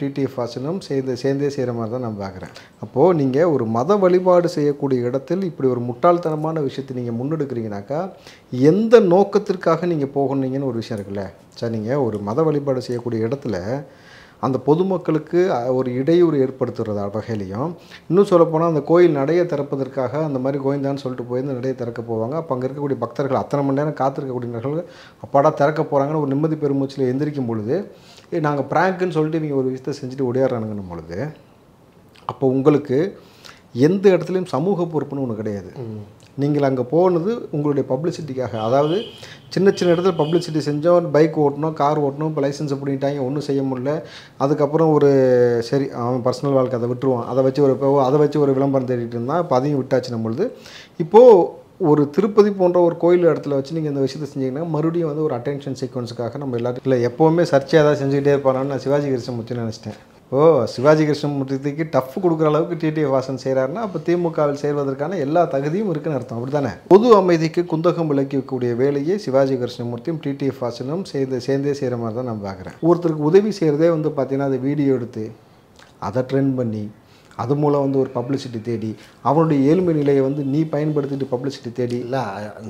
TTF வாசனும் சேர்ந்து சேர்ந்தே செய்கிற மாதிரி தான் நான் பார்க்குறேன். அப்போது நீங்கள் ஒரு மத வழிபாடு செய்யக்கூடிய இடத்தில் இப்படி ஒரு முட்டாள்தனமான விஷயத்தை நீங்கள் முன்னெடுக்கிறீங்கனாக்கா எந்த நோக்கத்திற்காக நீங்கள் போகணுங்கன்னு ஒரு விஷயம் இருக்குல்ல? சார் நீங்கள் ஒரு மத வழிபாடு செய்யக்கூடிய இடத்துல அந்த பொதுமக்களுக்கு ஒரு இடையூறு ஏற்படுத்துகிற வகையிலையும் இன்னும் சொல்லப்போனால் அந்த கோயில் நடையை திறப்பதற்காக அந்த மாதிரி கோயந்தான்னு சொல்லிட்டு போய் அந்த நடையை திறக்க போவாங்க. அப்போ அங்கே இருக்கக்கூடிய பக்தர்கள் அத்தனை மணி நேரம் காத்திருக்கக்கூடியவர்கள் அப்பாடா திறக்க போகிறாங்கன்னு ஒரு நிம்மதி பெருமூச்சில் எந்திரிக்கும் பொழுது நாங்கள் ப்ராங்க்குன்னு சொல்லிட்டு இவங்க ஒரு விஷயத்தை செஞ்சுட்டு ஓடியாடுறானுங்கன்னும் பொழுது அப்போ உங்களுக்கு எந்த இடத்துலையும் சமூக பொறுப்புன்னு ஒன்று கிடையாது. நீங்கள் அங்கே போனது உங்களுடைய பப்ளிசிட்டிக்காக அதாவது சின்ன சின்ன இடத்துல பப்ளிசிட்டி செஞ்சோம் பைக் ஓட்டணும் கார் ஓட்டணும் இப்போ லைசன்ஸ் பிடிங்கிட்டாங்க ஒன்றும் செய்ய முடியல. அதுக்கப்புறம் ஒரு சரி அவன் பர்சனல் வாழ்க்கை அதை விட்டுருவான். அதை வச்சு ஒரு அதை வச்சு ஒரு விளம்பரம் தேடிட்டு இருந்தான் இப்போ அதையும் விட்டாச்சு நம்மளுது இப்போது ஒரு திருப்பதி போன்ற ஒரு கோயில் இடத்துல வச்சு நீங்கள் இந்த விஷயத்தை செஞ்சீங்கன்னா மறுபடியும் வந்து ஒரு அட்டென்ஷன் சீக்வன்ஸுக்காக நம்ம எல்லாரும் இல்லை எப்போவுமே சர்ச்சையாக தான் செஞ்சுக்கிட்டே இருப்பாரான்னு நான் சிவாஜி கிருஷ்ணமூர்த்தி நினச்சிட்டேன். ஓ சிவாஜி கிருஷ்ணமூர்த்திக்கு டஃப் கொடுக்குற அளவுக்கு டிடி வாசன் செய்கிறாருன்னா அப்போ திமுகவில் சேர்வதற்கான எல்லா தகுதியும் இருக்குன்னு அர்த்தம். அப்படிதானே பொது அமைதிக்கு குந்தகம் விளக்கக்கூடிய வேலையை சிவாஜி கிருஷ்ணமூர்த்தியும் டிடிஎஃப் வாசனும் சேர்ந்து சேர்ந்தே செய்கிற மாதிரி தான் நான் பார்க்குறேன். ஒருத்தருக்கு உதவி செய்கிறதே வந்து பார்த்தீங்கன்னா அதை வீடியோ எடுத்து அதை ட்ரெண்ட் பண்ணி அது மூலம் வந்து ஒரு பப்ளிசிட்டி தேடி அவனுடைய ஏழ்மை நிலையை வந்து நீ பயன்படுத்திட்டு பப்ளிசிட்டி தேடி. இல்லை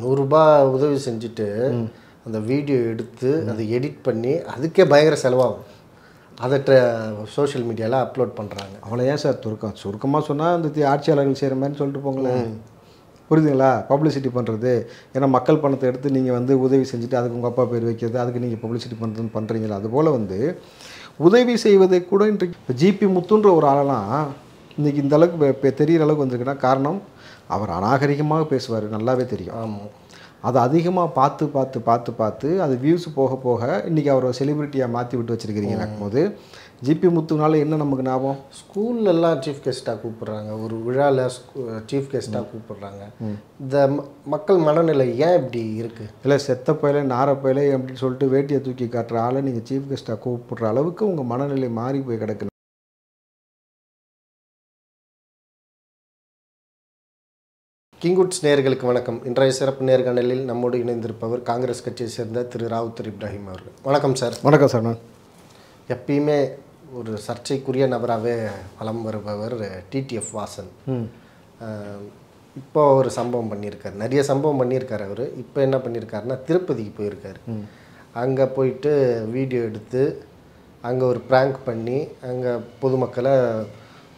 நூறுரூபா உதவி செஞ்சுட்டு அந்த வீடியோ எடுத்து அதை எடிட் பண்ணி அதுக்கே பயங்கர செலவாகும். அதை சோஷியல் மீடியாவில் அப்லோட் பண்ணுறாங்க அவ்வளோ ஏன் சார் சுருக்கம் சுருக்கமாக சொன்னால் இந்த தி- ஆட்சியாளர்கள் செய்கிற மாதிரி சொல்லிட்டு போங்களேன். புரியுதுங்களா? பப்ளிசிட்டி பண்ணுறது ஏன்னா மக்கள் பணத்தை எடுத்து நீங்கள் வந்து உதவி செஞ்சுட்டு அதுக்கு உங்கள் அப்பா பேர் வைக்கிறது அதுக்கு நீங்கள் பப்ளிசிட்டி பண்ணுறதுன்னு பண்ணுறீங்களா அதுபோல் வந்து உதவி செய்வதை கூட இன்றைக்கு இப்போ ஜிபி முத்துன்ற ஒரு ஆளெல்லாம் இன்றைக்கி இந்த அளவுக்கு பெ- பெ- தெரியிற அளவுக்கு வந்திருக்குன்னா காரணம் அவர் அநாகரிகமாக பேசுவார் நல்லாவே தெரியும். ஆமாம் அதை அதிகமாக பார்த்து பார்த்து பார்த்து பார்த்து அது வியூஸ் போக போக இன்றைக்கி அவரை செலிபிரிட்டியாக மாற்றி விட்டு வச்சுருக்கிறீங்க போது ஜிபி முத்துனால என்ன நமக்கு ஞாபகம்? ஸ்கூல்லலாம் சீஃப் கெஸ்ட்டாக கூப்பிடுறாங்க. ஒரு விழாவில் சீஃப் கெஸ்ட்டாக கூப்பிடுறாங்க. இந்த மக்கள் மனநிலை ஏன் இப்படி இருக்குது இல்லை செத்த பயல நார பயல அப்படின்னு சொல்லிட்டு வேட்டியை தூக்கி காட்டுற ஆளை நீங்கள் சீஃப் கெஸ்ட்டாக கூப்பிடுற அளவுக்கு உங்கள் மனநிலை மாறி போய் கிடக்கு கிங்குட்ஸ் நேயர்களுக்கு வணக்கம். இன்றைய சிறப்பு நேர்காணலில் நம்மோடு இணைந்திருப்பவர் காங்கிரஸ் கட்சியை சேர்ந்த திரு ராவுத்தர் இப்ராஹிம் அவர்கள். வணக்கம் சார். வணக்கம் சார் நான். எப்பயுமே ஒரு சர்ச்சைக்குரிய நபராகவே வலம் வருபவர் டிடிஎஃப் வாசன். இப்போ ஒரு சம்பவம் பண்ணியிருக்காரு. நிறைய சம்பவம் பண்ணியிருக்காரு அவர். இப்போ என்ன பண்ணியிருக்காருன்னா திருப்பதிக்கு போயிருக்காரு. அங்கே போயிட்டு வீடியோ எடுத்து அங்கே ஒரு ப்ராங்க் பண்ணி அங்கே பொதுமக்களை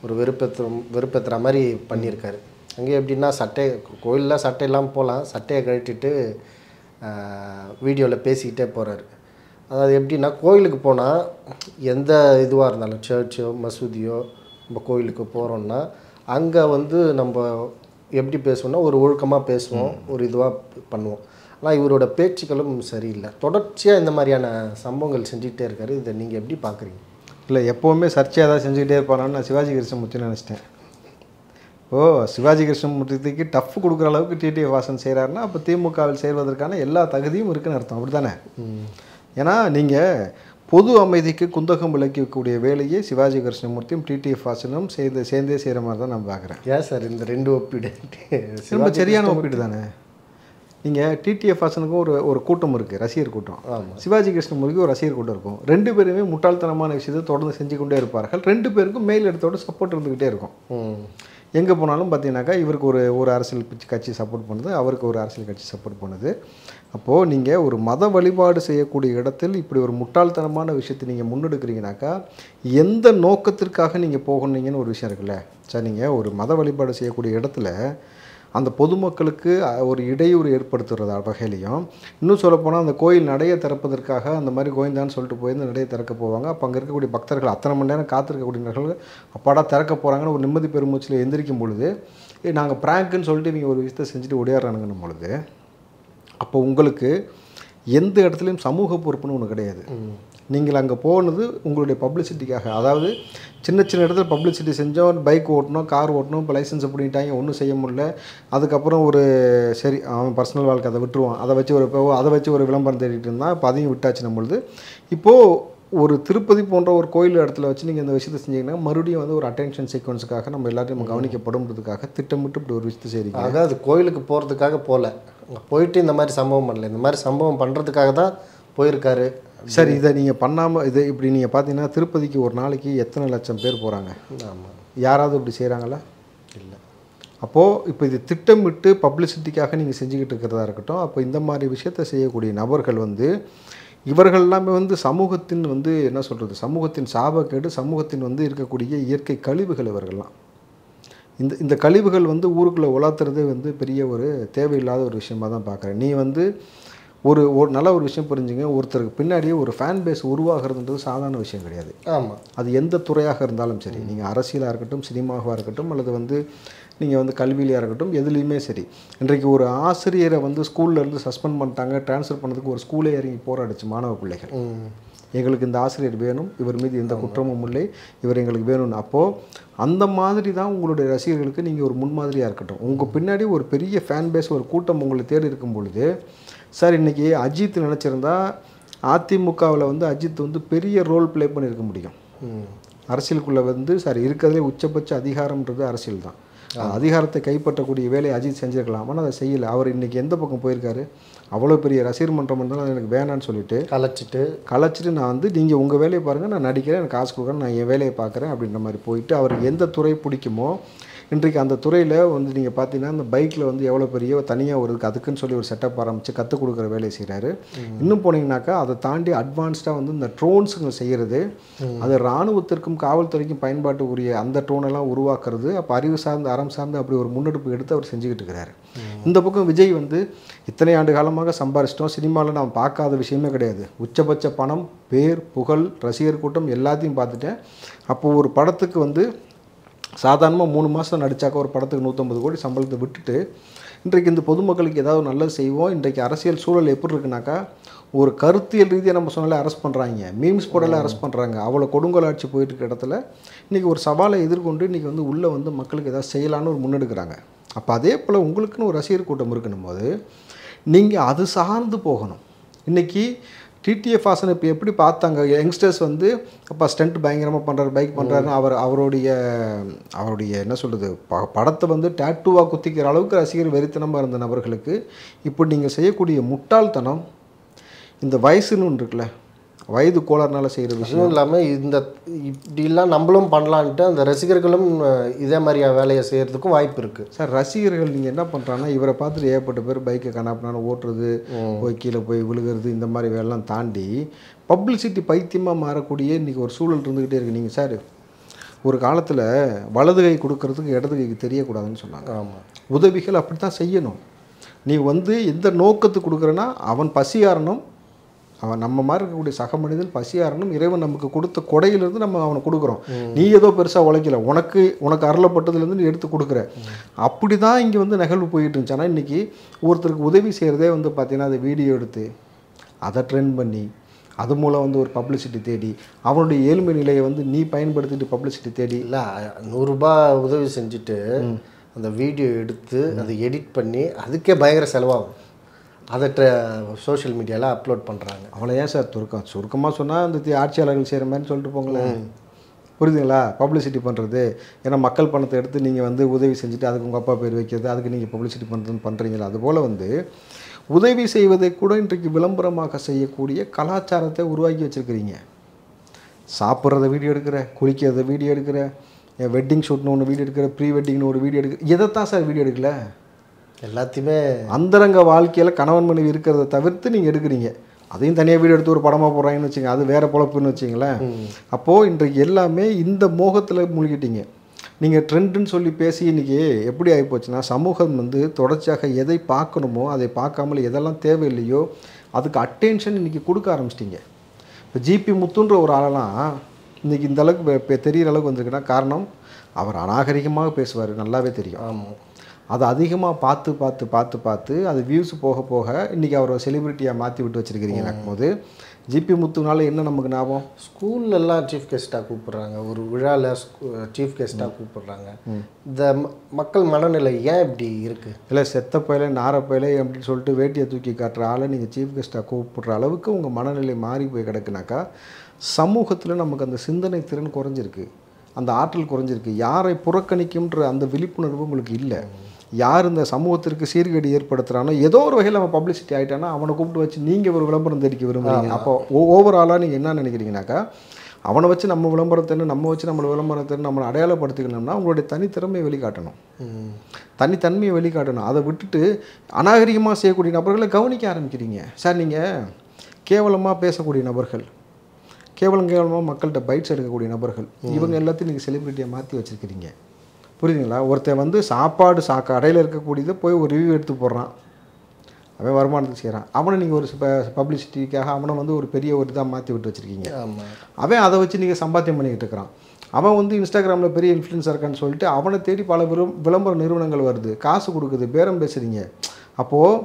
ஒரு வெறுப்பேற்ற வெறுப்பேற்றுற மாதிரி பண்ணியிருக்காரு. அங்கே எப்படின்னா சட்டை கோயிலில் சட்டை இல்லாமல் போகலாம் சட்டையை கழட்டிட்டு வீடியோவில் பேசிக்கிட்டே போகிறாரு அதாவது எப்படின்னா கோயிலுக்கு போனால் எந்த இதுவாக இருந்தாலும் சர்ச்சோ மசூதியோ நம்ம கோயிலுக்கு போகிறோம்னா அங்கே வந்து நம்ம எப்படி பேசுவோம்னா ஒரு ஒழுக்கமாக பேசுவோம் ஒரு இதுவாக பண்ணுவோம். ஆனால் இவரோட பேச்சுக்களும் சரியில்லை. தொடர்ச்சியாக இந்த மாதிரியான சம்பவங்கள் செஞ்சுக்கிட்டே இருக்காரு. இதை நீங்கள் எப்படி பார்க்குறீங்க இல்லை எப்போவுமே சர்ச்சையாக தான் செஞ்சுக்கிட்டே இருப்பானான்னு நான் சிவாஜி கிருஷ்ணமூர்த்தி நினச்சிட்டேன். ஓ சிவாஜி கிருஷ்ணமூர்த்திக்கு டஃப் கொடுக்குற அளவுக்கு டிடி வாசன் செய்கிறாருன்னா அப்போ திமுகவில் சேர்வதற்கான எல்லா தகுதியும் இருக்குன்னு அர்த்தம். அப்படிதானே ஏன்னா நீங்கள் பொது அமைதிக்கு குந்தகம் விளக்கக்கூடிய வேலையை சிவாஜி கிருஷ்ணமூர்த்தியும் டிடிஎஃப் வாசனும் சேர்ந்து சேர்ந்தே செய்கிற மாதிரி தான் நான் பார்க்குறேன். ஏன் சார் இந்த ரெண்டு ஒப்பீடு? ரொம்ப சரியான ஒப்பீடு தானே? நீங்கள் டிடிஎஃப் வாசனுக்கும் ஒரு ஒரு கூட்டம் இருக்குது ரசிகர் கூட்டம். சிவாஜி கிருஷ்ணமூர்த்திக்கு ஒரு ரசிகர் கூட்டம் இருக்கும். ரெண்டு பேருமே முட்டாள்தனமான விஷயத்தை தொடர்ந்து செஞ்சு கொண்டே இருப்பார்கள். ரெண்டு பேருக்கும் மேல் இடத்தோட சப்போர்ட் இருந்துக்கிட்டே இருக்கும். எங்கே போனாலும் பார்த்தீங்கன்னாக்கா இவருக்கு ஒரு ஒரு அரசியல் கட்சி சப்போர்ட் பண்ணுது. அவருக்கு ஒரு அரசியல் கட்சி சப்போர்ட் பண்ணுது. அப்போது நீங்கள் ஒரு மத வழிபாடு செய்யக்கூடிய இடத்தில் இப்படி ஒரு முட்டாள்தனமான விஷயத்தை நீங்கள் முன்னெடுக்கிறீங்கனாக்கா எந்த நோக்கத்திற்காக நீங்கள் போகணுங்கன்னு ஒரு விஷயம் இருக்குல்ல? சார் நீங்கள் ஒரு மத வழிபாடு செய்யக்கூடிய இடத்துல அந்த பொதுமக்களுக்கு ஒரு இடையூறு ஏற்படுத்துகிற வகையிலையும் இன்னும் சொல்லப்போனால் அந்த கோயில் நடையை திறப்பதற்காக அந்த மாதிரி கோயந்தான்னு சொல்லிட்டு போய் அந்த நடையை திறக்க போவாங்க. அப்போ அங்கே இருக்கக்கூடிய பக்தர்கள் அத்தனை மணி நேரம் காத்திருக்கக்கூடியவர்கள் அப்பாடா திறக்க போகிறாங்கன்னு ஒரு நிம்மதி பெருமூச்சில் எந்திரிக்கும் பொழுது நாங்கள் ப்ராங்க்குன்னு சொல்லிட்டு நீங்கள் ஒரு விஷயத்தை செஞ்சுட்டு ஓடியாடுறானுங்கன்னும் பொழுது அப்போ உங்களுக்கு எந்த இடத்துலையும் சமூக பொறுப்புன்னு ஒன்று கிடையாது. நீங்கள் அங்கே போனது உங்களுடைய பப்ளிசிட்டிக்காக அதாவது சின்ன சின்ன இடத்துல பப்ளிசிட்டி செஞ்சோம் பைக் ஓட்டணும் கார் ஓட்டணும் இப்போ லைசன்ஸ் பிடிங்கிட்டாங்க ஒன்றும் செய்ய முடியல. அதுக்கப்புறம் ஒரு சரி அவன் பர்சனல் வாழ்க்கை அதை விட்டுருவான். அதை வச்சு ஒரு இப்போ அதை வச்சு ஒரு விளம்பரம் தேடிட்டு இருந்தான். இப்போ அதையும் விட்டாச்சு நம்மளுது. இப்போது ஒரு திருப்பதி போன்ற ஒரு கோயில் இடத்துல வச்சு நீங்கள் இந்த விஷயத்தை செஞ்சீங்கன்னா மறுபடியும் வந்து ஒரு அட்டென்ஷன் சீக்வன்ஸுக்காக நம்ம எல்லாத்தையும் நம்ம கவனிக்கப்படும்ன்றதுக்காக திட்டமிட்டு இப்படி ஒரு விஷயத்தை செய்றீங்க. அதாவது கோயிலுக்கு போகிறதுக்காக போகல அங்கே போயிட்டு இந்த மாதிரி சம்பவம் பண்ணல. இந்த மாதிரி சம்பவம் பண்ணுறதுக்காக தான் போயிருக்காரு. சரி இதை நீங்கள் பண்ணாமல் இதை இப்படி நீங்கள் பார்த்தீங்கன்னா திருப்பதிக்கு ஒரு நாளைக்கு எத்தனை லட்சம் பேர் போகிறாங்க ஆமாம் யாராவது இப்படி செய்கிறாங்களா இல்லை. அப்போது இப்போ இது திட்டமிட்டு பப்ளிசிட்டிக்காக நீங்கள் செஞ்சுக்கிட்டு இருக்கிறதா இருக்கட்டும் அப்போ இந்த மாதிரி விஷயத்தை செய்யக்கூடிய நபர்கள் வந்து இவர்கள் எல்லாமே வந்து சமூகத்தின் வந்து என்ன சொல்கிறது சமூகத்தின் சாபக்கேடு சமூகத்தின் வந்து இருக்கக்கூடிய இயற்கை கழிவுகள் இவர்கள்லாம். இந்த இந்த கழிவுகள் வந்து ஊருக்குள்ளே உலாத்துறதே வந்து பெரிய ஒரு தேவையில்லாத ஒரு விஷயமா தான் பார்க்குறேன். நீ வந்து ஒரு ஒரு நல்ல ஒரு விஷயம் புரிஞ்சுங்க. ஒருத்தருக்கு பின்னாடியே ஒரு ஃபேன் பேஸ் உருவாகிறதுன்றது சாதாரண விஷயம் கிடையாது. ஆமாம் அது எந்த துறையாக இருந்தாலும் சரி. நீங்கள் அரசியலாக இருக்கட்டும் சினிமாவாக இருக்கட்டும் அல்லது வந்து நீங்கள் வந்து கல்வியிலையாக இருக்கட்டும் எதுலேயுமே சரி. இன்றைக்கு ஒரு ஆசிரியரை வந்து ஸ்கூல்ல இருந்து சஸ்பெண்ட் பண்ணிட்டாங்க ட்ரான்ஸ்ஃபர் பண்ணதுக்கு ஒரு ஸ்கூலே இறங்கி போராடிச்சு மாணவ பிள்ளைகள். எங்களுக்கு இந்த ஆசிரியர் வேணும் இவர் மீது எந்த குற்றமும் இல்லை இவர் எங்களுக்கு வேணும்னு. அப்போது அந்த மாதிரி தான் உங்களுடைய ரசிகர்களுக்கு நீங்கள் ஒரு முன்மாதிரியாக இருக்கட்டும். உங்கள் பின்னாடி ஒரு பெரிய ஃபேன் பேஸ் ஒரு கூட்டம் உங்களை தேடி இருக்கும் பொழுது சார் இன்றைக்கி அஜித் நினச்சிருந்தா அதிமுகவில் வந்து அஜித் வந்து பெரிய ரோல் ப்ளே பண்ணியிருக்க முடியும். அரசியலுக்குள்ளே வந்து சார் இருக்கிறதுலே உச்சபட்ச அதிகாரம்ன்றது அரசியல் தான். அதிகாரத்தை கைப்பற்றக்கூடிய வேலையை அஜித் செஞ்சிருக்கலாம். ஆனால் அதை செய்யலை. அவர் இன்றைக்கி எந்த பக்கம் போயிருக்காரு? அவ்வளோ பெரிய ரசிகர் மன்றம் இருந்தாலும் எனக்கு வேணான்னு சொல்லிட்டு கலைச்சிட்டு. கலைச்சிட்டு நான் வந்து நீங்கள் உங்கள் வேலையை பாருங்கள் நான் நடிக்கிறேன். எனக்கு காசு கொடுக்குறேன். நான் என் வேலையை பார்க்குறேன். அப்படின்ற மாதிரி போயிட்டு அவருக்கு எந்த துறை பிடிக்குமோ இன்றைக்கு அந்த துறையில் வந்து நீங்கள் பார்த்தீங்கன்னா அந்த பைக்கில் வந்து எவ்வளோ பெரிய தனியாக ஒரு அதுக்குன்னு சொல்லி ஒரு செட்டப் ஆரம்பித்து கற்றுக் கொடுக்குற வேலையை செய்கிறாரு இன்னும் போனீங்கன்னாக்கா அதை தாண்டி அட்வான்ஸ்டாக வந்து இந்த ட்ரோன்ஸுங்க செய்கிறது அது இராணுவத்திற்கும் காவல்துறைக்கும் பயன்பாட்டுக்குரிய அந்த ட்ரோனெல்லாம் உருவாக்குறது அப்போ அறிவு சார்ந்து அறம் சார்ந்து அப்படி ஒரு முன்னெடுப்பு எடுத்து அவர் செஞ்சுக்கிட்டு இருக்கிறாரு. இந்த பக்கம் விஜய் வந்து இத்தனை ஆண்டு காலமாக சம்பாரிச்சிட்டோம் சினிமாவில் நான் பார்க்காத விஷயமே கிடையாது. உச்சபட்ச பணம் பேர் புகழ் ரசிகர் கூட்டம் எல்லாத்தையும் பார்த்துட்டேன். அப்போ ஒரு படத்துக்கு வந்து சாதாரணமாக மூணு மாதம் நடித்தாக்க ஒரு படத்துக்கு நூற்றம்பது கோடி சம்பளத்தை விட்டுட்டு இன்றைக்கு இந்த பொதுமக்களுக்கு ஏதாவது நல்லது செய்வோம். இன்றைக்கு அரசியல் சூழல் எப்படி இருக்குனாக்கா ஒரு கருத்தியல் ரீதியாக நம்ம சொன்னாலே அரெஸ்ட் பண்ணுறாங்க மீம்ஸ் போடலாம் அரெஸ்ட் பண்ணுறாங்க அவ்வளோ கொடுங்கோல் ஆட்சி போயிட்டு இருக்க இடத்துல இன்றைக்கி ஒரு சவாலை எதிர்கொண்டு இன்றைக்கி வந்து உள்ளே வந்து மக்களுக்கு ஏதாவது செய்யலான்னு ஒரு முன்னெடுக்கிறாங்க. அப்போ அதே போல் உங்களுக்குன்னு ஒரு ரசிகர் கூட்டம் இருக்கணும் போது நீங்கள் அது சார்ந்து போகணும். இன்றைக்கி டிடிஎஃப் ஹாசன் இப்போ எப்படி பார்த்தாங்க? யங்ஸ்டர்ஸ் வந்து அப்பா ஸ்டண்ட் பயங்கரமாக பண்ணுறாரு பைக் பண்ணுறாருன்னு அவர் அவருடைய அவருடைய என்ன சொல்கிறது ப படத்தை வந்து டேட்டூவாக குத்திக்கிற அளவுக்கு ரசிகர் வெறித்தனமாக இருந்த நபர்களுக்கு இப்போ நீங்கள் செய்யக்கூடிய முட்டாள்தனம் இந்த வயசுன்னு ஒன்று இருக்குல்ல வயது கோளாறுனால செய்கிற விஷயம். இல்லாமல் இந்த இப்படிலாம் நம்மளும் பண்ணலான்ட்டு அந்த ரசிகர்களும் இதே மாதிரியா வேலையை செய்கிறதுக்கும் வாய்ப்பு இருக்குது சார் ரசிகர்கள் நீங்கள் என்ன பண்ணுறாங்கன்னா இவரை பார்த்துட்டு ஏகப்பட்ட பேர் பைக்கை கண்ணாப்பினான்னு ஓட்டுறது போய் கீழே போய் விழுகிறது இந்த மாதிரி வேலைலாம் தாண்டி பப்ளிசிட்டி பைத்தியமாக மாறக்கூடிய இன்றைக்கி ஒரு சூழல் இருந்துக்கிட்டே இருக்குது நீங்கள் சார் ஒரு காலத்தில் வலது கை கொடுக்கறதுக்கு இடது கைக்கு தெரியக்கூடாதுன்னு சொன்னாங்க. ஆமாம் உதவிகள் அப்படி தான் செய்யணும். நீ வந்து எந்த நோக்கத்துக்கு கொடுக்குறேன்னா அவன் பசியாரணும் அவன் நம்ம மாதிரி இருக்கக்கூடிய சக மனிதன் பசியாரணும் இறைவன் நமக்கு கொடுத்த கொடையிலிருந்து நம்ம அவனை கொடுக்குறோம். நீ ஏதோ பெருசாக உழைக்கல. உனக்கு உனக்கு அருளப்பட்டதுலேருந்து நீ எடுத்து கொடுக்குற. அப்படி தான் இங்கே வந்து நிகழ்வு போயிட்டு இருந்துச்சு. ஆனால் இன்றைக்கி ஒருத்தருக்கு உதவி செய்கிறதே வந்து பார்த்தீங்கன்னா அதை வீடியோ எடுத்து அதை ட்ரெண்ட் பண்ணி அது மூலம் வந்து ஒரு பப்ளிசிட்டி தேடி அவனுடைய ஏழ்மை நிலையை வந்து நீ பயன்படுத்திட்டு பப்ளிசிட்டி தேடி. இல்லை நூறுரூபா உதவி செஞ்சுட்டு அந்த வீடியோ எடுத்து அதை எடிட் பண்ணி அதுக்கே பயங்கர செலவாகும். அதை சோஷியல் மீடியாவில் அப்லோட் பண்ணுறாங்க அவ்வளோ ஏன் சார் சுருக்கம் சுருக்கமாக சொன்னால் இந்த தி- ஆட்சியாளர்கள் செய்கிற மாதிரி சொல்லிட்டு போங்களேன் புரியுதுங்களா? பப்ளிசிட்டி பண்ணுறது ஏன்னா மக்கள் பணத்தை எடுத்து நீங்கள் வந்து உதவி செஞ்சுட்டு அதுக்கு உங்கள் அப்பா பேர் வைக்கிறது அதுக்கு நீங்கள் பப்ளிசிட்டி பண்ணுறதுன்னு பண்ணுறீங்களா அதுபோல் வந்து உதவி செய்வதை கூட இன்றைக்கு விளம்பரமாக செய்யக்கூடிய கலாச்சாரத்தை உருவாக்கி வச்சுருக்கிறீங்க. சாப்பிட்றத வீடியோ எடுக்கிற குளிக்கிறத வீடியோ எடுக்கிற வெட்டிங் ஷூட்னு ஒன்று வீடியோ எடுக்கிற ப்ரீ வெட்டிங்னு ஒரு வீடியோ எடுக்கிற எதைத்தான் சார் வீடியோ எடுக்கல? எல்லாத்தையுமே அந்தரங்க வாழ்க்கையில் கணவன் மனைவி இருக்கிறத தவிர்த்து நீங்கள் எடுக்கிறீங்க. அதையும் தனியாக வீடியோ எடுத்து ஒரு படமாக போடுறாங்கன்னு வச்சுங்க அது வேறு பொழப்புன்னு வச்சிங்களேன். அப்போது இன்றைக்கு எல்லாமே இந்த மோகத்தில் மூழ்கிட்டீங்க. நீங்கள் ட்ரெண்டுன்னு சொல்லி பேசி இன்றைக்கி எப்படி ஆகிப்போச்சுன்னா சமூகம் வந்து தொடர்ச்சியாக எதை பார்க்கணுமோ அதை பார்க்காமல் எதெல்லாம் தேவையில்லையோ அதுக்கு அட்டென்ஷன் இன்றைக்கி கொடுக்க ஆரம்பிச்சிட்டிங்க. இப்போ ஜிபி முத்துன்ற ஒரு ஆளெல்லாம் இன்றைக்கி இந்த அளவுக்கு பெ- பெ- தெரியிற அளவுக்கு வந்திருக்குன்னா காரணம் அவர் அநாகரிகமாக பேசுவார் நல்லாவே தெரியும். ஆமாம் அதை அதிகமாக பார்த்து பார்த்து பார்த்து பார்த்து அது வியூஸ் போக போக இன்றைக்கி அவரை செலிபிரிட்டியாக மாற்றி விட்டு வச்சுருக்கிறீங்க போது ஜிபி முத்துனால என்ன நமக்கு ஞாபகம்? ஸ்கூல்லலாம் சீஃப் கெஸ்ட்டாக கூப்பிடுறாங்க. ஒரு விழாவில் சீஃப் கெஸ்ட்டாக கூப்பிடுறாங்க. இந்த மக்கள் மனநிலை ஏன் இப்படி இருக்குது இல்லை செத்த பயில நார பயில அப்படின்னு சொல்லிட்டு வேட்டியை தூக்கி காட்டுற ஆளை நீங்கள் சீஃப் கெஸ்ட்டாக கூப்பிடுற அளவுக்கு உங்கள் மனநிலை மாறி போய் கிடக்குனாக்கா சமூகத்தில் நமக்கு அந்த சிந்தனை திறன் குறைஞ்சிருக்கு. அந்த ஆற்றல் குறைஞ்சிருக்கு. யாரை புறக்கணிக்கும்ன்ற அந்த விழிப்புணர்வு உங்களுக்கு இல்லை. யார் இந்த சமூகத்திற்கு சீர்கேடு ஏற்படுத்துகிறானோ ஏதோ ஒரு வகையில் அவன் பப்ளிசிட்டி ஆகிட்டானா அவனை கூப்பிட்டு வச்சு நீங்கள் ஒரு விளம்பரம் தேடிக்க விரும்புறீங்க. அப்போ ஓவராலாக நீங்கள் என்ன நினைக்கிறீங்கனாக்கா அவனை வச்சு நம்ம விளம்பரத்தை நம்ம வச்சு நம்ம விளம்பரத்தை நம்மளை அடையாளப்படுத்திக்கணும்னா உங்களுடைய தனித்திறமையை வெளிக்காட்டணும். தனித்தன்மையை வெளிக்காட்டணும். அதை விட்டுட்டு அநாகரிகமாக செய்யக்கூடிய நபர்களை கவனிக்க ஆரம்பிக்கிறீங்க. சார் நீங்கள் கேவலமாக பேசக்கூடிய நபர்கள் கேவலம் கேவலமாக மக்கள்கிட்ட பைட்ஸ் எடுக்கக்கூடிய நபர்கள் இவங்க எல்லாத்தையும் நீங்கள் செலிபிரிட்டியை மாற்றி வச்சுருக்கிறீங்க. புரியுதுங்களா? ஒருத்தன் வந்து சாப்பாடு சா கடையில் இருக்கக்கூடியதை போய் ஒரு ரிவ்யூ எடுத்து போடுறான். அவன் வருமானத்துக்கு செய்கிறான் அவனை நீங்கள் ஒரு பப்ளிசிட்டிக்காக அவனை வந்து ஒரு பெரிய ஒரு இதாக மாற்றி விட்டு வச்சுருக்கீங்க. அவன் அதை வச்சு நீங்கள் சம்பாத்தியம் பண்ணிக்கிட்டு இருக்கிறான். அவன் வந்து இன்ஸ்டாகிராமில் பெரிய இன்ஃப்ளூயன்ஸாக இருக்கான்னு சொல்லிட்டு அவனை தேடி பல விரும் விளம்பர நிறுவனங்கள் வருது. காசு கொடுக்குது. பேரம் பேசுகிறீங்க அப்போது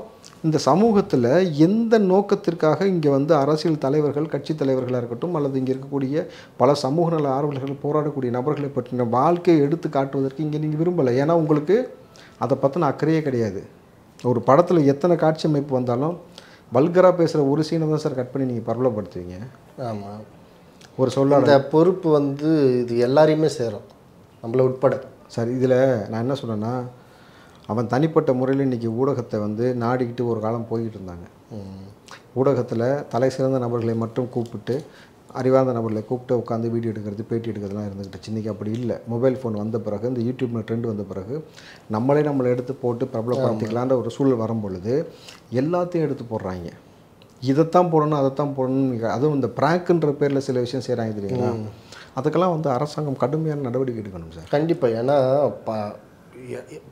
இந்த சமூகத்தில் எந்த நோக்கத்திற்காக இங்கே வந்து அரசியல் தலைவர்கள் கட்சி தலைவர்களாக இருக்கட்டும் அல்லது இங்கே இருக்கக்கூடிய பல சமூக நல ஆர்வலர்கள் போராடக்கூடிய நபர்களை பற்றின வாழ்க்கையை எடுத்து காட்டுவதற்கு இங்கே நீங்கள் விரும்பலை. ஏன்னா உங்களுக்கு அதை பற்றின அக்கறையே கிடையாது. ஒரு படத்தில் எத்தனை காட்சி அமைப்பு வந்தாலும் வல்கராக பேசுகிற ஒரு சீனை தான் சார் கட் பண்ணி நீங்கள் பிரபலப்படுத்துவீங்க. ஆமா. ஒரு அந்த பொறுப்பு வந்து இது எல்லாரையுமே சேரும். நம்மள உட்பட. சார் இதில் நான் என்ன சொன்னேன்னா அவன் தனிப்பட்ட முறையில் இன்றைக்கி ஊடகத்தை வந்து நாடிக்கிட்டு ஒரு காலம் போய்கிட்டு இருந்தாங்க. ஊடகத்தில் தலை சிறந்த நபர்களை மட்டும் கூப்பிட்டு அறிவார்ந்த நபர்களை கூப்பிட்டு உட்காந்து வீடியோ எடுக்கிறது பேட்டி எடுக்கிறதுலாம் இருந்துக்கிட்டு இன்றைக்கி அப்படி இல்லை. மொபைல் ஃபோன் வந்த பிறகு இந்த யூடியூப்ல ட்ரெண்ட் வந்த பிறகு நம்மளே நம்மளை எடுத்து போட்டு பிரபலப்படுத்திக்கலான்ற ஒரு சூழல் வரும் பொழுது எல்லாத்தையும் எடுத்து போடுறாங்க. இதைத்தான் போடணும் அதைத்தான் போடணும் அதுவும் இந்த ப்ராங்க்ன்ற பேரில் சில விஷயம் செய்கிறாங்க தெரியுங்களா? அதுக்கெல்லாம் வந்து அரசாங்கம் கடுமையான நடவடிக்கை எடுக்கணும் சார். கண்டிப்பா. ஏன்னா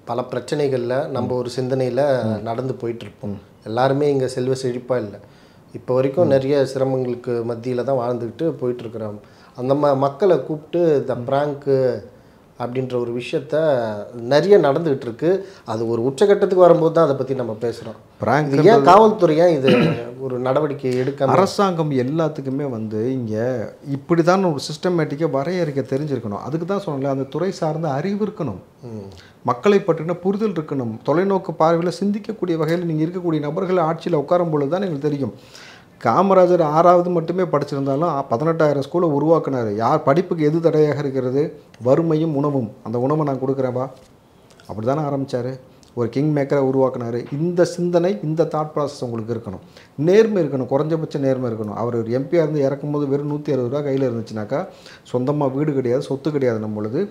பல பிரச்சனைகளில் நம்ம ஒரு சிந்தனையில் நடந்து போயிட்டு இருப்போம் எல்லாருமே இங்கே செல்வ செழிப்பாக இல்லை. இப்போ வரைக்கும் நிறைய சிரமங்களுக்கு மத்தியில் தான் வாழ்ந்துக்கிட்டு போயிட்டுருக்குறோம். அந்த ம மக்களை கூப்பிட்டு இந்த ப்ராங்க்கு அப்படின்ற ஒரு விஷயத்த நிறைய நடந்துகிட்டு இருக்கு அது ஒரு உச்சகட்டத்துக்கு வரும்போது தான் அதை பற்றி நம்ம பேசுகிறோம் இது ஏன் காவல்துறை ஏன் இது ஒரு நடவடிக்கை எடுக்காம அரசாங்கம் எல்லாத்துக்குமே வந்து இங்கே இப்படி தான் ஒரு சிஸ்டமேட்டிக்காக வரையறுக்க தெரிஞ்சிருக்கணும். அதுக்கு தான் சொன்னல அந்த துறை சார்ந்த அறிவு இருக்கணும். மக்களை பற்றின புரிதல் இருக்கணும். தொலைநோக்கு பார்வையில் சிந்திக்கக்கூடிய வகையில் நீங்கள் இருக்கக்கூடிய நபர்கள் ஆட்சியில் உட்காரும் பொழுது தான் எங்களுக்கு தெரியும். காமராஜர் ஆறாவது மட்டுமே படிச்சிருந்தாலும் பதினெட்டாயிரம் ஸ்கூலை உருவாக்குனார். யார் படிப்புக்கு எது தடையாக இருக்கிறது? வறுமையும் உணவும். அந்த உணவை நான் கொடுக்குறேன்பா அப்படி தானே ஆரம்பித்தார் ஒரு கிங் மேக்கரை உருவாக்குனாரு. இந்த சிந்தனை இந்த தாட் ப்ராசஸ் உங்களுக்கு இருக்கணும். நேர்மை இருக்கணும். குறைஞ்சபட்ச நேர்மை இருக்கணும். அவர் ஒரு எம்பியாக இருந்து இறக்கும்போது வெறும் நூற்றி அறுபது ரூபா கையில் இருந்துச்சுனாக்கா சொந்தமாக வீடு கிடையாது சொத்து கிடையாது நம்ம பொழுது.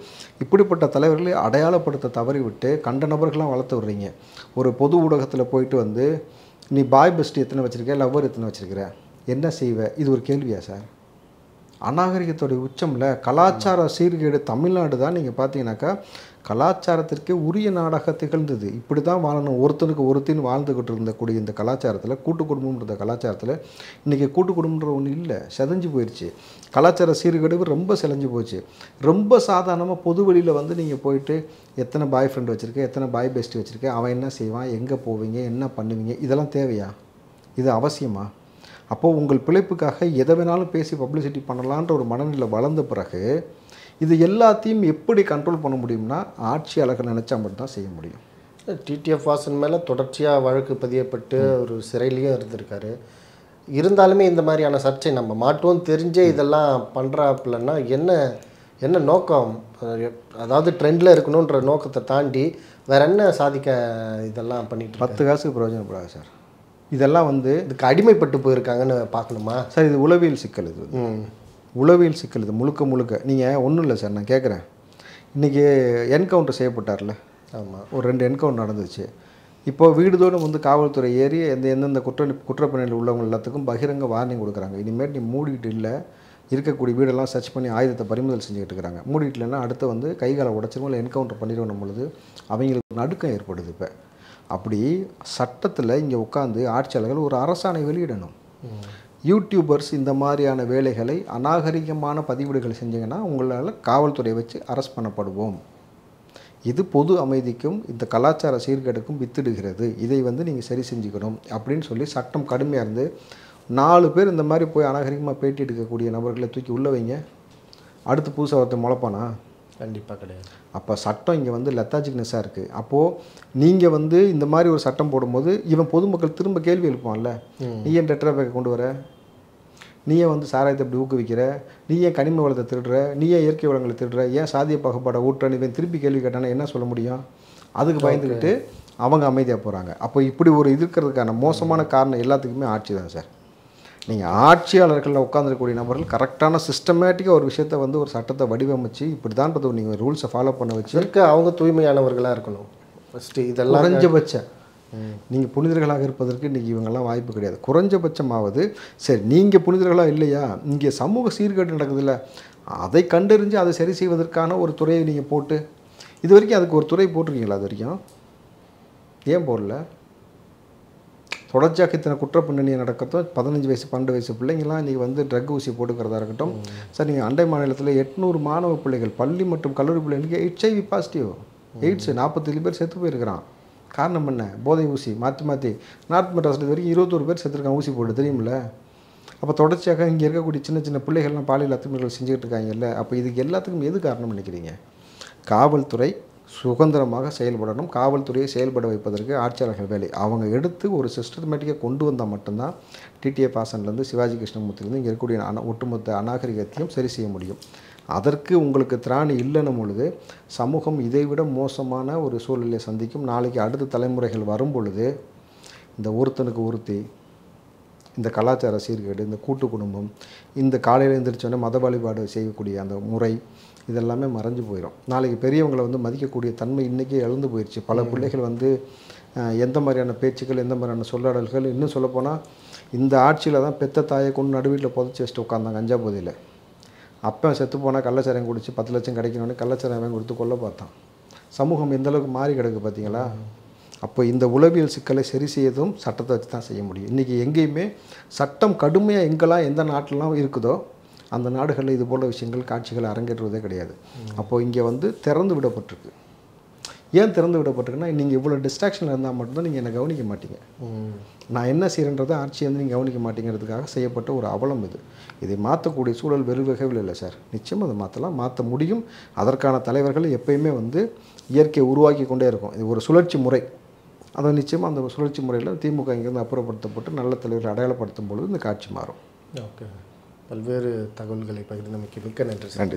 இப்படிப்பட்ட தலைவர்களை அடையாளப்படுத்த தவறி விட்டு கண்ட நபர்களாம் வளர்த்து விடுறீங்க. ஒரு பொது ஊடகத்தில் போயிட்டு வந்து நீ பாய் பெஸ்ட் எத்தனை வச்சுருக்க? லவ்வர் எத்தனை வச்சுருக்கிற? என்ன செய்வ? இது ஒரு கேள்வியா சார்? அநாகரிகத்துடைய உச்சமில் கலாச்சார சீர்கேடு தமிழ்நாடு தான் நீங்கள் பார்த்தீங்கன்னாக்கா கலாச்சாரத்திற்கே உரிய நாடாக திகழ்ந்தது. இப்படி தான் வாழணும். ஒருத்தனுக்கு ஒருத்தின் வாழ்ந்துக்கிட்டு இருந்தக்கூடிய இந்த கலாச்சாரத்தில் கூட்டு குடும்பம்ன்ற கலாச்சாரத்தில் இன்றைக்கி கூட்டு குடும்பம்ன்ற ஒன்று இல்லை. செதஞ்சு போயிடுச்சு கலாச்சார சீர்கேடு ரொம்ப செலஞ்சு போச்சு. ரொம்ப சாதாரணமாக பொது வெளியில் வந்து நீங்கள் போயிட்டு எத்தனை பாய் ஃப்ரெண்ட் வச்சுருக்க எத்தனை பாய் பெஸ்ட் வச்சுருக்க அவன் என்ன செய்வான் எங்கே போவீங்க என்ன பண்ணுவீங்க இதெல்லாம் தேவையா? இது அவசியமா? அப்போது உங்கள் பிழைப்புக்காக எதை வேணாலும் பேசி பப்ளிசிட்டி பண்ணலான்ற ஒரு மனநிலை வளர்ந்த பிறகு இது எல்லாத்தையும் எப்படி கண்ட்ரோல் பண்ண முடியும்னா ஆட்சியாளர்கள் நினச்சா மட்டும்தான் செய்ய முடியும். டிடிஎஃப் வாசன் மேலே தொடர்ச்சியாக வழக்கு பதியப்பட்டு ஒரு சிறையிலையும் இருந்திருக்காரு. இருந்தாலுமே இந்த மாதிரியான சர்ச்சை நம்ம மாட்டோம் தெரிஞ்சே இதெல்லாம் பண்ணுறாப்புலன்னா என்ன என்ன நோக்கம்? அதாவது ட்ரெண்டில் இருக்கணுன்ற நோக்கத்தை தாண்டி வேற என்ன சாதிக்க இதெல்லாம் பண்ணிட்டு? பத்து காசுக்கு பிரயோஜனப்படாது சார். இதெல்லாம் வந்து இதுக்கு அடிமைப்பட்டு போயிருக்காங்கன்னு பார்க்கணுமா? சார் இது உளவியல் சிக்கல் இது உளவியல் சிக்கல் இது முழுக்க முழுக்க. நீங்கள் ஒன்றும் இல்லை சார் நான் கேட்குறேன் இன்றைக்கி என்கவுண்டர் செய்யப்பட்டார்ல? ஆமாம் ஒரு ரெண்டு என்கவுண்டர் நடந்துச்சு. இப்போ வீடுதோறும் வந்து காவல்துறை ஏறி எந்த எந்தெந்த குற்ற குற்றப்பணியில் உள்ளவங்க எல்லாத்துக்கும் பகிரங்க வார்னிங் கொடுக்குறாங்க. இனிமேல் நீ மூடிட்டு இல்லை இருக்கக்கூடிய வீடெல்லாம் சர்ச் பண்ணி ஆயுதத்தை பறிமுதல் செஞ்சுக்கிட்டு இருக்கிறாங்க. மூடிட்டு இல்லைன்னா அடுத்து வந்து கைகாலை உடச்சிருவோம் இல்லை என்கவுண்டர் பண்ணிடுவோம் பொழுது அவங்களுக்கு நடுக்கம் ஏற்படுது இப்போ. அப்படி சட்டத்தில் இங்கே உட்காந்து ஆட்சியாளர்கள் ஒரு அரசாணை வெளியிடணும். யூடியூபர்ஸ் இந்த மாதிரியான வேலைகளை அநாகரிகமான பதிவீடுகள் செஞ்சீங்கன்னா உங்களால் காவல்துறை வச்சு அரெஸ்ட் பண்ணப்படுவோம். இது பொது அமைதிக்கும் இந்த கலாச்சார சீர்கேடுக்கும் வித்திடுகிறது. இதை வந்து நீங்கள் சரி செஞ்சுக்கணும் அப்படின்னு சொல்லி சட்டம் கடுமையாக இருந்து நாலு பேர் இந்த மாதிரி போய் அநாகரிகமாக பேட்டி எடுக்கக்கூடிய நபர்களை தூக்கி உள்ள வைங்க. அடுத்து புதுசாக ஒருத்தன் முளைப்பானா? கண்டிப்பாக கிடையாது. அப்போ சட்டம் இங்கே வந்து லெத்தாஜிக்னஸாக இருக்குது அப்போது நீங்கள் வந்து இந்த மாதிரி ஒரு சட்டம் போடும்போது இவன் பொதுமக்கள் திரும்ப கேள்வி எழுப்பான்ல நீ ஏன் டெட்ரா பேக்கை கொண்டு வர? நீ ஏன் வந்து சாராயத்தை இப்படி ஊக்குவிக்கிற? நீ ஏன் கனிம வளத்தை திருடுற? நீ ஏன் இயற்கை வளங்களை திருடுற? ஏன் சாதிய பாகுபாடை ஊட்டுறன்னு இவன் திருப்பி கேள்வி கேட்டானா என்ன சொல்ல முடியும்? அதுக்கு பயந்துக்கிட்டு அவங்க அமைதியாக போகிறாங்க அப்போ இப்படி ஒரு இது இருக்கிறதுக்கான மோசமான காரணம் எல்லாத்துக்குமே ஆட்சி தான் சார். நீங்கள் ஆட்சியாளர்களில் உட்காந்துருக்கக்கூடிய நபர்கள் கரெக்டான சிஸ்டமேட்டிக்காக ஒரு விஷயத்தை வந்து ஒரு சட்டத்தை வடிவமைச்சு இப்படி தான்றது நீங்கள் ரூல்ஸை ஃபாலோ பண்ண வச்சு இதற்கு அவங்க தூய்மையானவர்களாக இருக்கணும். ஃபஸ்ட்டு இதெல்லாம் குறைஞ்சபட்சம். நீங்கள் புனிதர்களாக இருப்பதற்கு இன்றைக்கி இவங்கெல்லாம் வாய்ப்பு கிடையாது. குறைஞ்சபட்சமாவது சரி நீங்கள் புனிதர்களாக இல்லையா? இங்கே சமூக சீர்கேடு நடக்குதுல்ல. அதை கண்டறிஞ்சு அதை சரி செய்வதற்கான ஒரு துறையை நீங்கள் போட்டு இது வரைக்கும் அதுக்கு ஒரு துறை போட்டிருக்கீங்களா அது வரைக்கும்? ஏன் போடல? தொடர்ச்சியாக இத்தனை குற்ற பின்னணியை நடக்கட்டும் பதினஞ்சு வயசு பன்னெண்டு வயசு பிள்ளைங்களாம் இன்றைக்கி வந்து ட்ரக் ஊசி போட்டுக்கிறதா இருக்கட்டும். சார் நீங்கள் அண்டை மாநிலத்தில் எட்நூறு மாணவ பிள்ளைகள் பள்ளி மற்றும் கல்லூரி பிள்ளைங்களுக்கு ஹெச்ஐவி பாசிட்டிவ் எய்ட்ஸ் நாற்பத்தேழு பேர் செத்து போயிருக்கிறான். காரணம் என்ன? போதை ஊசி மாற்றி மாற்றி நார்த் மெட்ராஸில் இது வரைக்கும் இருபத்தோரு பேர் செத்துருக்காங்க ஊசி போட்டு தெரியுமில்ல? அப்போ தொடர்ச்சியாக இங்கே இருக்கக்கூடிய சின்ன சின்ன பிள்ளைகள்லாம் பாலியல் அத்துமீறல் செஞ்சுக்கிட்டு இருக்காங்கல்ல அப்போ இதுக்கு எல்லாத்துக்கும் எது காரணம் நினைக்கிறீங்க? காவல்துறை சுதந்திரமாக செயல்படணும். காவல்துறையை செயல்பட வைப்பதற்கு ஆட்சியாளர்கள் வேலை. அவங்க எடுத்து ஒரு சிஸ்டமேட்டிக்காக கொண்டு வந்தால் மட்டும்தான் டிடிஏ பாசன்லேருந்து சிவாஜி கிருஷ்ணமூர்த்திலேருந்து இங்கே இருக்கக்கூடிய அன ஒட்டுமொத்த அநாகரிகத்தையும் சரி செய்ய முடியும். அதற்கு உங்களுக்கு திராணி இல்லைன்னும் பொழுது சமூகம் இதைவிட மோசமான ஒரு சூழ்நிலையை சந்திக்கும். நாளைக்கு அடுத்த தலைமுறைகள் வரும் பொழுது இந்த ஒருத்தனுக்கு ஒருத்தி இந்த கலாச்சார சீர்கேடு இந்த கூட்டு குடும்பம் இந்த காலையில் எழுந்திரிச்சோன்னே மத வழிபாடு செய்யக்கூடிய அந்த முறை இதெல்லாமே மறைஞ்சு போயிடும் நாளைக்கு பெரியவங்களை வந்து மதிக்கக்கூடிய தன்மை இன்றைக்கே இழந்து போயிடுச்சு பல பிள்ளைகள் வந்து எந்த மாதிரியான பேச்சுக்கள் எந்த மாதிரியான சொல்லாடல்கள் இன்னும் சொல்லப்போனால் இந்த ஆட்சியில் தான் பெத்த தாயை கொண்டு நடுவீட்டில் புதைச்சி வச்சுட்டு உட்காந்தாங்க அஞ்சா போதையில் அப்போ செத்து போனால் கள்ளச்சாரம் குடிச்சு பத்து லட்சம் கிடைக்கணும்னு கள்ளச்சாரம் கொடுத்து கொல்ல பார்த்தான். சமூகம் எந்தளவுக்கு மாறி கிடக்கு பார்த்தீங்களா அப்போ இந்த உளவியல் சிக்கலை சரி செய்யறதும் சட்டத்தை வச்சு தான் செய்ய முடியும். இன்றைக்கி எங்கேயுமே சட்டம் கடுமையாக எங்கெல்லாம் எந்த நாட்டிலலாம் இருக்குதோ அந்த நாடுகளில் இது போல விஷயங்கள் காட்சிகள் அரங்கேற்றுவதே கிடையாது. அப்போது இங்கே வந்து திறந்து விடப்பட்டிருக்கு. ஏன் திறந்து விடப்பட்டிருக்குன்னா நீங்கள் இவ்வளோ டிஸ்ட்ராக்ஷனில் இருந்தால் மட்டும்தான் நீங்கள் என்னை கவனிக்க மாட்டீங்க. நான் என்ன செய்கிறேன்றதை ஆட்சி வந்து நீங்கள் கவனிக்க மாட்டேங்கிறதுக்காக செய்யப்பட்ட ஒரு அவலம் இது. இதை மாற்றக்கூடிய சூழல் வெறு வகையில் இல்லை சார். நிச்சயம் அதை மாற்றலாம். மாற்ற முடியும். அதற்கான தலைவர்கள் எப்பயுமே வந்து இயற்கையை உருவாக்கி கொண்டே இருக்கும். இது ஒரு சுழற்சி முறை. அதை நிச்சயமாக அந்த சுழற்சி முறையில் திமுக இங்கேருந்து அப்புறப்படுத்தப்பட்டு நல்ல தலைவர்கள் அடையாளப்படுத்தும் பொழுது இந்த காட்சி மாறும். ஓகே. பல்வேறு தகவல்களை பகிர்ந்தமைக்கு மிக்க நன்றி நன்றி